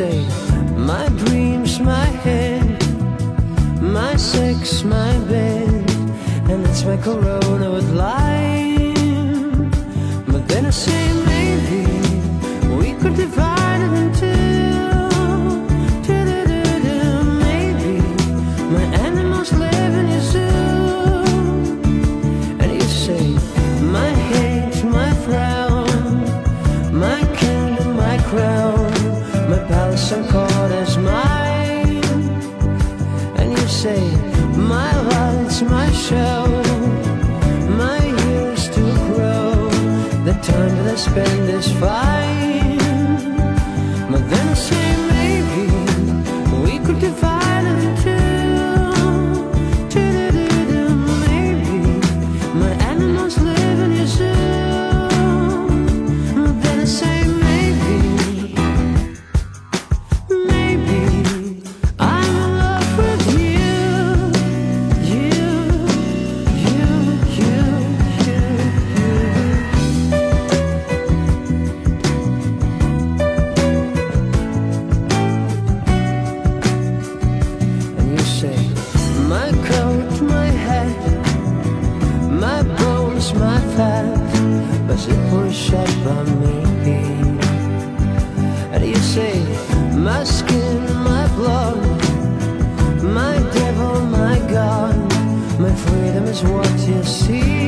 My dreams, my head My sex, my bed. And it's my corona with life. satisfied. It's my fault, mas it fui shot by me. And you say, my skin, my blood, my devil, my God, my freedom is what you see.